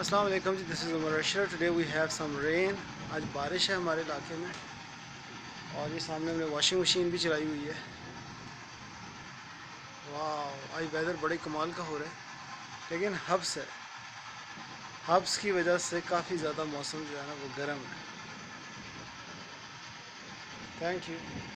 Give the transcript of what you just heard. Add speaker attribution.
Speaker 1: अस्सलाम वालेकुम जी this is Umar Ashar today we have some rain आज बारिश है हमारे इलाके में और ये सामने हमने वॉशिंग मशीन भी चलाई हुई है। वाह आज वेदर बड़े कमाल का हो रहा है। लेकिन हब्स है। हब्स की वजह से काफ़ी ज़्यादा मौसम जो है ना वो गर्म है। Thank you